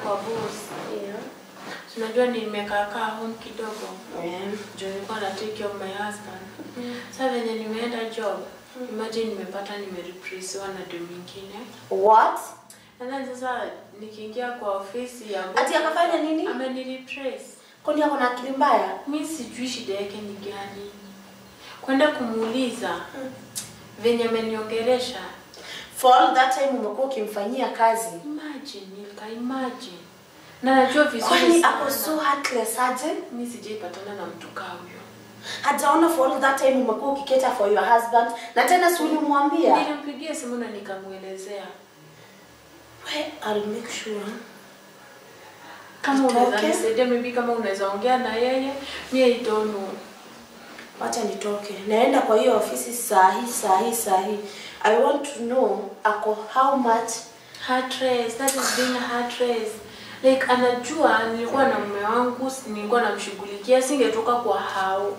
kwa boss. Yeah. Unajua nimekaakaa home kidogo. Yeah. Juu nilikuwa na take care of my husband. Sasa venye nimeenda job, imagine nimepata nimerepressiwa na dem mwingine. What? And then sasa nikiingia kwa ofisi ya boss, Ati akafanya nini? Amenirepress. Kwani ako na akili mbaya? Mi sijui shida yake ni gani. Kwenda kumuuliza venye ameniongelesha. For all that time umekuwa ukimfanyia kazi. Imagine, nika imagine. Na najua vizuri Kwani ako so heartless aje? Mimi sijaipatana na mtu kama huyo. Hajaona for all that time umekuwa ukiketa for your husband na tena si ulimwambia? Nilimpigia simu na nikamuelezea. We, I'll make sure. Kama unaweza nisaidia, maybe kama unaweza ongea na yeye, mie I don't know. Wacha nitoke. Naenda kwa hiyo ofisi saa hii saa hii saa hii. I want to know ako how much Heart race, that is being a heart race. Like anajua nilikuwa na mume wangu, nilikuwa namshughulikia, singetoka kwa hao.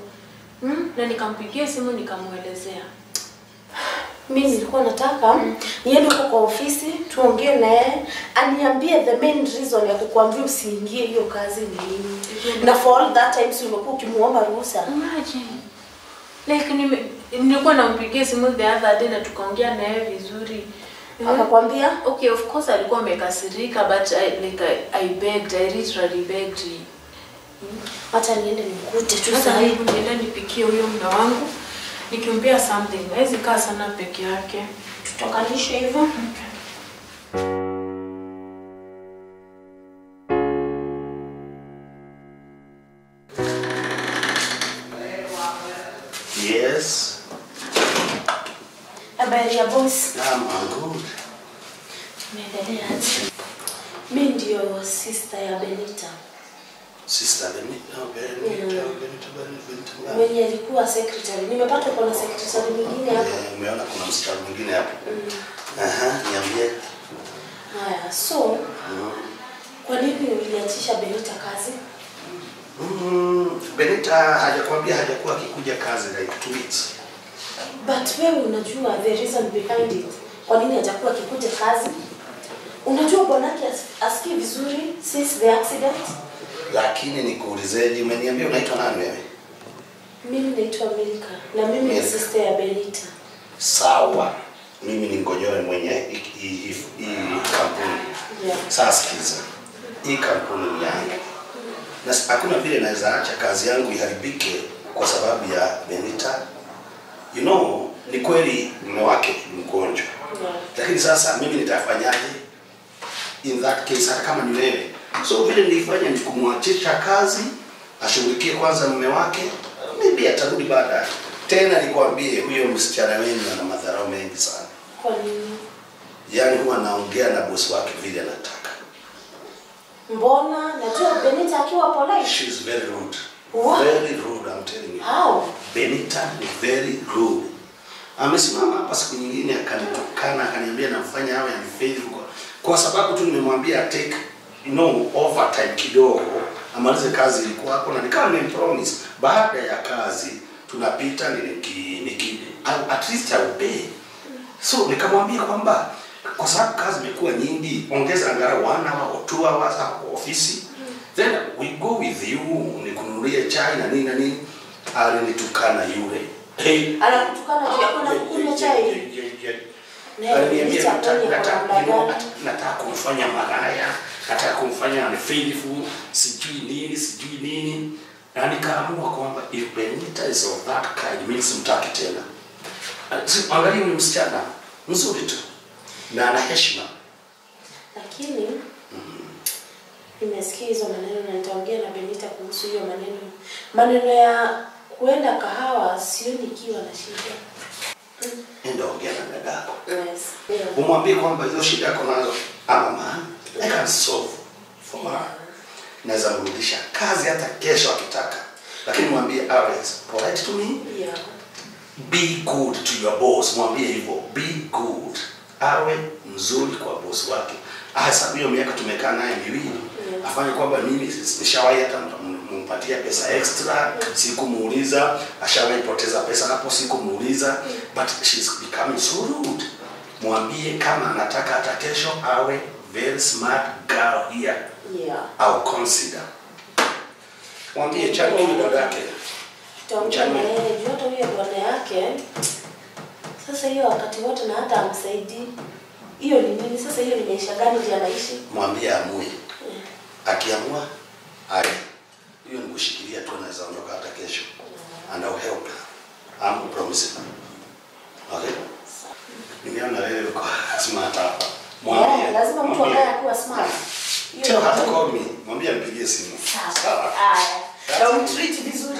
Hmm? Na nikampigia simu nikamuelezea. mi nilikuwa nataka niende huko kwa ofisi tuongee naye aniambie the main reason ya kukuambia usiingie hiyo kazi ni nini na for all that time si umekuwa ukimuomba ruhusa Imagine. Like nilikuwa nampigia simu the other day na tukaongea naye vizuri. Eh, akakwambia Okay, of course alikuwa amekasirika but I, like I, I begged, I literally begged. wacha niende nikute tu Sasa hivi niende nipikie huyo mna wangu nikimpea something. Hawezi kaa sana peke yake. tutokanishe hivyo Yes. habari ya boss I'm good. Naendelea aje mi ndio sister ya benita Sister Benita, Benita, Benita, Benita. mwenye alikuwa secretary nimepata kuna secretary mwingine hapa Eh, Umeona kuna msichana mwingine hapo. Aha, niambie. haya so kwa nini uliachisha benita kazi Mm, Benita hajakwambia hajakuwa akikuja kazi like two weeks. But wewe unajua the reason behind it. Kwa nini hajakuwa akikuja kazi? Unajua bwanake as- asikii vizuri since the accident. Lakini nikuulizeje, umeniambia unaitwa nani wewe? Mimi naitwa Milka na mimi ni sister ya Benita. Sawa. Mimi ni Ngojoe mwenye hii- kampuni. Yeah. Sasa sikiza, hii kampuni ni yangu na hakuna vile naweza acha kazi yangu iharibike kwa sababu ya Benita. You know, ni kweli mume wake mgonjwa, Yeah. lakini sasa mimi nitafanyaje in that case, hata kama ni wewe? So vile nilifanya ni kumwachisha kazi, ashughulikie kwanza mume wake, maybe atarudi baadaye. Tena nikwambie, huyo msichana wenu ana madharau mengi sana, Kwa nini? yaani huwa anaongea na bosi wake vile anataka. Mbona najua Benita akiwa polite. is very rude. What? Very rude, I'm telling you. How? Benita ni very rude. Amesimama hapa siku nyingine akanitukana, akaniambia namfanya awe unfaithful kwa, sababu tu nimemwambia take no overtime kidogo amalize kazi ilikuwa hapo, na nikawa nimempromise baada ya kazi tunapita niki, niki at least I pay. So nikamwambia kwamba kwa sababu kazi imekuwa nyingi, ongeza angalau one hour or two hours hapo ofisi, then we go with you, nikununulie chai na nini na nini. Alinitukana yule. Hey, ya kwenda kukunywa chai. Aliniambia nataka- kumfanya maraya, nataka kumfanya unfaithful, sijui nini sijui nini, na nikaamua kwamba if Benita is of that kind, means simtaki tena. Angalia ni msichana mzuri tu na ana heshima. Lakini nimesikia hizo maneno na nitaongea na Benita kuhusu hiyo maneno. Maneno ya kuenda kahawa sioni ikiwa na shida. Enda ongea na dadako, Yes. Yeah. umwambie kwamba hizo shida yako nazo, ama man, I can solve for her. Naweza mrudisha kazi hata kesho akitaka, lakini mwambie Alex polite to me. Yeah. be good to your boss. Mwambie hivyo. Be good. Awe mzuri kwa boss wake. Hasa hiyo miaka tumekaa naye miwili. Afanye kwamba mimi nishawahi hata mpatia pesa extra sikumuuliza ashawahi poteza pesa hapo, sikumuuliza but she's becoming so rude mwambie kama anataka hata kesho awe very smart girl here Yeah. au consider mwambie chani huyu yake. Tutaongea na yeye juu hata huyo bwana yake sasa hiyo wakati wote na hata amsaidii. Hiyo ni nini sasa? Hiyo ni maisha gani ndio anaishi? mwambie amue akiamua aye hiyo ni kushikilia tu anaweza ondoka hata kesho. And I'll help. I'm promising okay? Nimeona wewe uko smart hapa. Mwambie. Yeah, lazima mtu ambaye akuwa smart. Tell her to call me. Mwambie anipigie simu. Sawa. Haya. Na umtreat vizuri.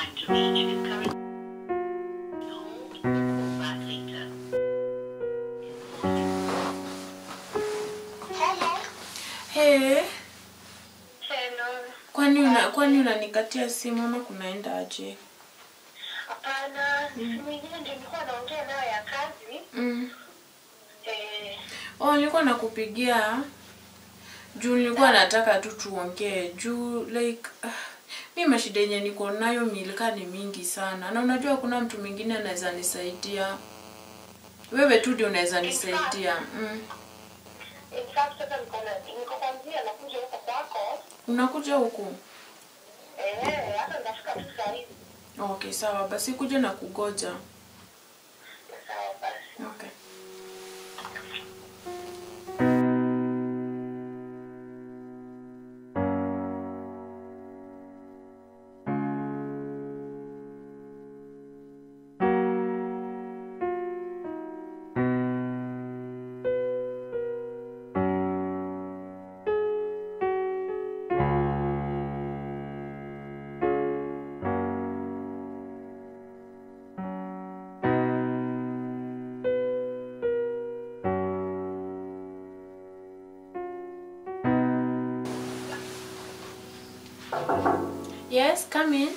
Trying to reach is currently hold or call back later. Hello. Hey, Hello. kwani una kwani unanikatia simu ama kunaenda aje? Hapana, simu ingine ndio nilikuwa naongea nayo ya kazi. Mm. Eh, Oh, nilikuwa nakupigia juu nilikuwa nataka tu tuongee juu like ah, mi mashida yenye niko nayo milika ni mingi sana, na unajua kuna mtu mwingine anaweza nisaidia. Wewe tu ndio unaweza nisaidia. Mm. Unakuja huku? Okay, sawa basi, kuja na kugoja. Come in.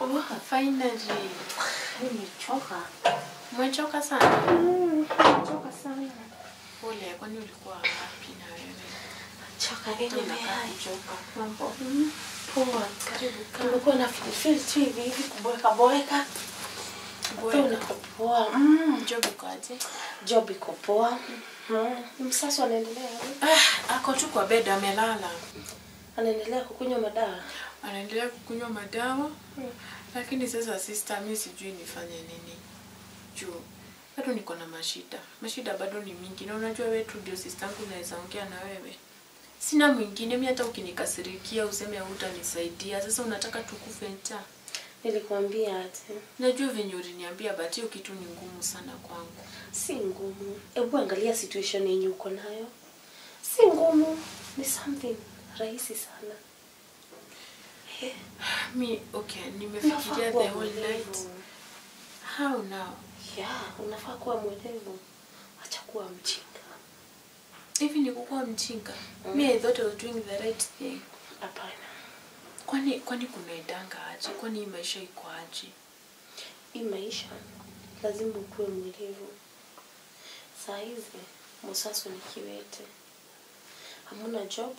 Oh, finally. Nimechoka. Umechoka sana? Nimechoka sana. Pole, kwani ulikuwa wapi na wewe? Choka kuchoka. Mambo. Poa. Karibu. Nimekuwa na feel tu hivi hivi kuboeka boeka. Boeka. Poa. Mm. Job iko aje? Job iko poa. Mm. Msasa anaendelea. Ah, ako tu kwa bed amelala. anaendelea kukunywa madawa. Anaendelea kukunywa madawa. Lakini sasa sister mimi sijui nifanye nini. Juu bado niko na mashida. Mashida bado ni mingi. Na unajua wewe tu ndio sister yangu naweza ongea na wewe. Sina mwingine. Mimi hata ukinikasirikia useme hutanisaidia sasa unataka tukufe njaa nilikwambia ati. Najua venye uliniambia but hiyo kitu ni ngumu sana kwangu. Si ngumu. Hebu angalia situation yenye uko nayo. Si ngumu. Ni something rahisi sana. Eh, mi okay nimefikiria the whole night. how now? Yeah unafaa kuwa mwerevu. Acha kuwa mjinga. Hivi ni kukuwa mjinga? Mi i thought I was doing the right thing. Hapana kwani kwani kunaendanga aje? Kwani maisha iko aje? Hii maisha lazima ukuwe mwerevu saa hizi Musasu ni kiwete. Hamuna job?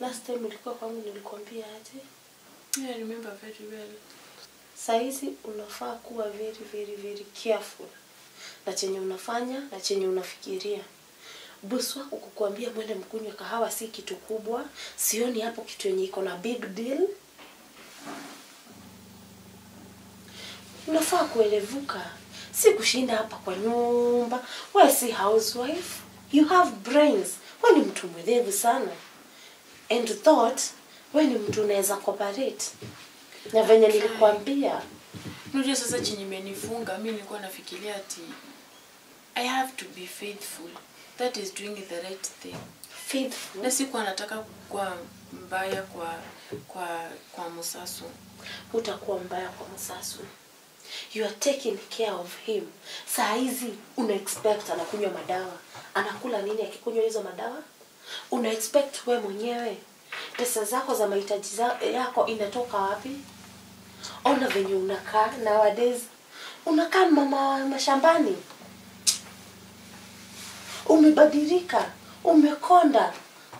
Last time ulikuwa kwangu nilikwambia aje? Yeah, I remember very well. Saa hizi unafaa kuwa very very very careful. Na chenye unafanya na chenye unafikiria bosi wako kukuambia mwende mkunywe kahawa si kitu kubwa. Sioni hapo kitu yenye iko na big deal. Unafaa kuelevuka. Si kushinda hapa kwa nyumba. We si housewife. You have brains. We ni mtu mwelevu sana. And thought we ni mtu unaweza cooperate. Na venye nilikwambia. Unajua sasa chenye imenifunga mi nilikuwa nafikiria ati i have to be faithful that is doing the right thing. Faithful. Na sikuwa nataka kuwa mbaya kwa kwa kwa musasu utakuwa mbaya kwa Musasu you are taking care of him. Saa hizi una expect anakunywa madawa. Anakula nini akikunywa hizo madawa? Una expect we mwenyewe? Pesa zako za mahitaji yako inatoka wapi? Ona venye unakaa nowadays. Unakaa mama mashambani umebadilika umekonda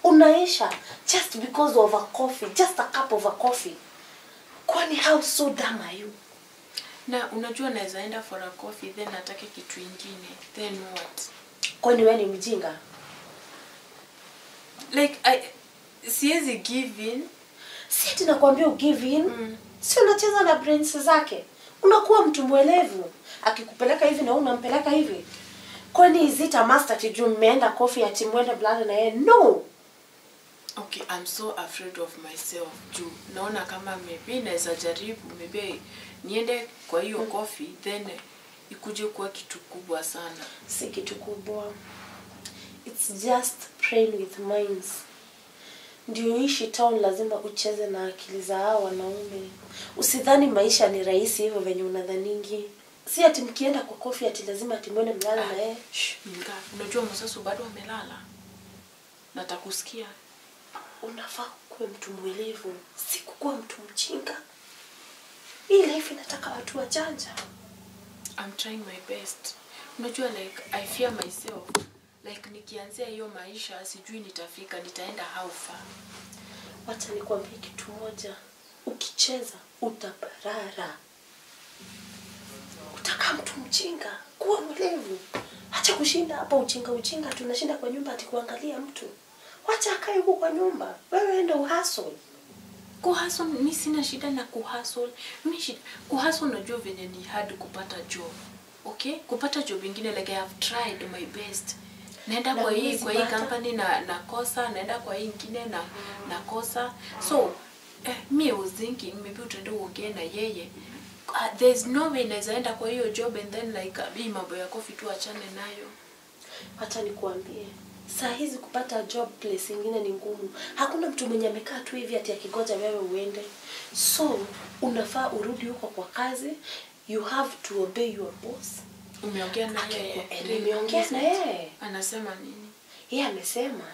unaisha just because of a coffee just a cup of a coffee. Kwani how so dumb are you? Na unajua naweza enda for a coffee then natake kitu ingine then what? Kwani wewe ni mjinga? Like I, siwezi give in. Si ati nakwambia ugive in? Mm. si unacheza na brains zake? Unakuwa mtu mwelevu. Akikupeleka hivi na wewe unampeleka hivi kwani is it a master ati juu mmeenda coffee ati mwende blada na yeye? No! Okay i'm so afraid of myself juu naona kama maybe naweza jaribu maybe niende kwa hiyo mm. coffee then ikuje kuwa kitu kubwa sana. Si kitu kubwa. Its just praying with minds. Ndio ishi town lazima ucheze na akili za hao wanaume. Usidhani maisha ni rahisi hivyo venye unadhaningi si ati mkienda kwa kofi ati lazima ati mwende mlala na yeye. Shh, Minga, unajua msasu bado amelala. Natakusikia. Unafaa kuwe mtu mwelevu si kukuwa mtu mjinga. Hii life inataka watu wajanja. I'm trying my best. Unajua like i fear myself. Like nikianzia hiyo maisha sijui nitafika nitaenda how far. Wacha nikwambie kitu moja. Ukicheza utabarara utakaa mtu mjinga kuwa mlevu Acha kushinda hapa ujinga ujinga tunashinda kwa nyumba ati kuangalia mtu. Wacha akae huko kwa nyumba. Wewe ende uhasol kuhasol mimi sina shida na kuhasol Mimi shida kuhasol unajua venye ni hard kupata job. Okay? Kupata job ingine like i have tried my best. Naenda Na kwa hii kwa hii company na nakosa naenda kwa hii ingine na nakosa so eh, mi I was thinking maybe utaenda uongee na yeye uh, there's no way naweza enda kwa hiyo job and then like uh, hii mambo ya coffee tu achane nayo. Hata nikuambie. Saa hizi kupata job place ingine ni ngumu. Hakuna mtu mwenye amekaa tu hivi ati akigoja wewe uende. So unafaa urudi huko kwa kazi. You have to obey your boss. Umeongea na Aki- yeye. eh, nimeongea na anasema nini? Yeye amesema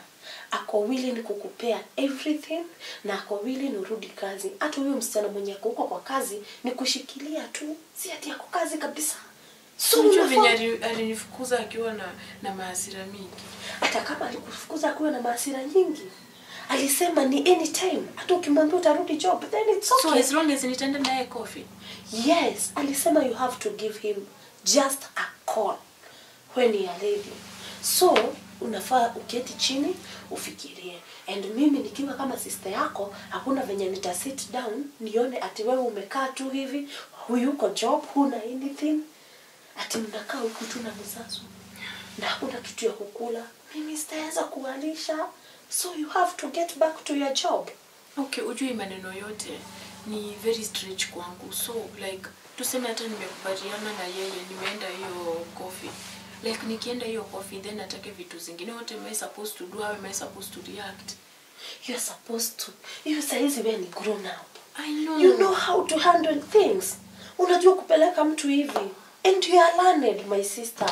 ako willing kukupea everything na ako willing urudi kazi. Hata huyo msichana mwenye ako huko kwa kazi ni kushikilia tu. Si ati ako kazi kabisa. So venye alinifukuza akiwa na na maasira mingi. Hata kama alikufukuza akiwa na maasira nyingi alisema ni anytime. Hata ukimwambia utarudi job then it's okay. so as long as nitaenda naye coffee. Yes alisema you have to give him just a call when you are ready. So unafaa uketi chini ufikirie. And mimi nikiwa kama sister yako hakuna venye nita sit down nione ati wewe umekaa tu hivi huyuko job huna anything. Ati mnakaa huku tu na mzazo na hakuna kitu ya kukula. Mimi sitaweza kuwalisha. So you have to get back to your job. Okay ujui maneno yote ni very strange kwangu. So like tuseme hata nimekubaliana na yeye nimeenda hiyo coffee like nikienda hiyo coffee then atake vitu zingine. What am I supposed to do? How am I supposed to react? You are supposed to. Hiyo saizi wewe ni grown up. I know. You know how to handle things. Unajua kupeleka mtu hivi. And you are learned my sister.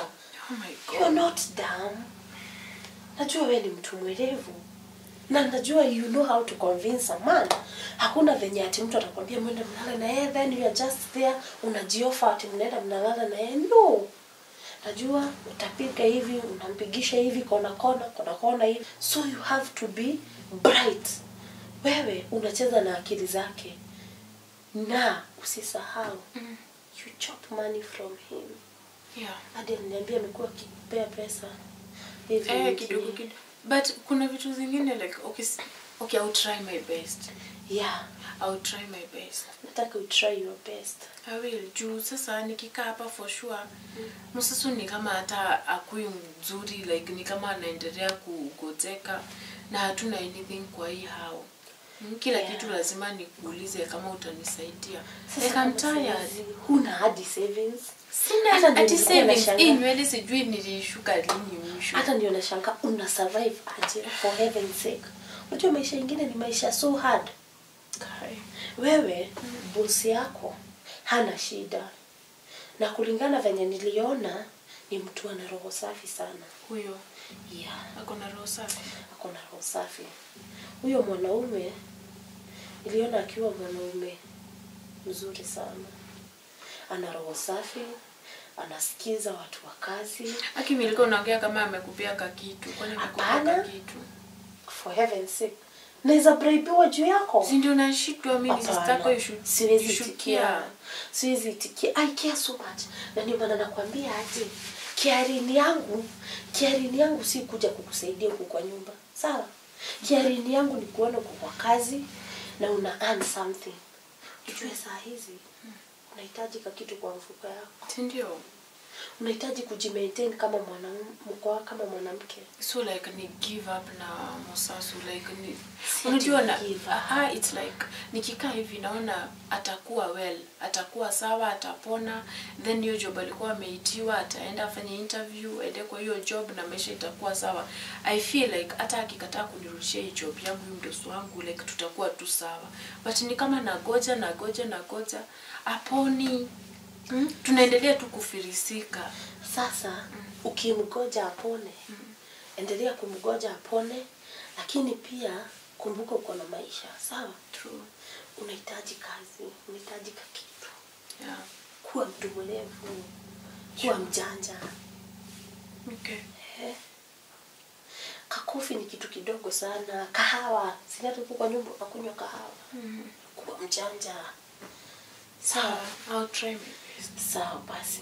Oh my god. You're are not dumb. Najua wewe ni mtu mwerevu. Na najua you know how to convince a man. Hakuna venye ati mtu atakwambia mwende mnala na yeye then you are just there. Unajiofa ati mnaenda mnalala na yeye. No najua utapiga hivi unampigisha hivi kona kona kona kona hivi. So you have to be bright. Wewe unacheza na akili zake. Na usisahau you chop money from him. Yeah. Hadi aliniambia amekuwa akipea pesa. Hivi eh kidogo kidogo. But kuna vitu zingine like okay okay I'll try my best yeah. I'll try my best. Nataka you try your best. I will. Juu sasa nikikaa hapa for sure msusu ni kama hata akui mzuri like ni kama anaendelea kugoteka na hatuna anything kwa hii hao Mm, kila Yeah. kitu lazima nikuulize kama utanisaidia. Like I'm tired huna hadi savings? Sina savings. hii nywele sijui nilishuka lini mwisho. Hata ndio nashanga una survive aje? For heaven's sake. Unajua maisha ingine ni maisha so hard Wewe bosi yako hana shida. Na kulingana venye niliona ni mtu ana roho safi sana. Huyo? Yeah. Ako na roho safi? Ako na roho safi. Huyo mwanaume niliona akiwa mwanaume mzuri sana. Ana roho safi anasikiza watu wa kazi. Aki nilikuwa unaongea kama amekupea kakitu kwani amekupea Hapana. kakitu for heaven's sake naweza braibiwa juu yako? Si ndio nashitwa mimi ishu- siwezi itikia. Siwezi itikia. I care so much. Na ndio maana nakwambia aje kiarini yangu kiarini yangu si kuja kukusaidia huku kwa nyumba. Sawa? Kiarini yangu ni kuona uko kwa kazi na una earn something. Ujue saa hizi unahitaji ka kitu kwa mfuko yako. Ndio unahitaji kujimaintain kama mwanamke kama mwanamke. So like ni give up na mosasu like ni unajua na ah it's like nikikaa hivi naona atakuwa well atakuwa sawa atapona then hiyo job alikuwa ameitiwa ataenda afanye interview aende kwa hiyo job na maisha itakuwa sawa. I feel like hata akikataa kunirudishia hii job yangu hii mdosi wangu like tutakuwa tu sawa. But ni kama nagoja nagoja nagoja aponi mm? tunaendelea tu kufirisika. Sasa ukimgoja apone endelea kumgoja apone lakini pia kumbuka uko na maisha. Sawa? True. Unahitaji kazi unahitaji kakitu yeah. Kuwa mtu mwerevu kuwa mjanja. Okay. Eh. kakofi ni kitu kidogo sana. Kahawa sinatuku kwa nyumba unakunywa kahawa. Kuwa mjanja. Sawa I'll try best sawa basi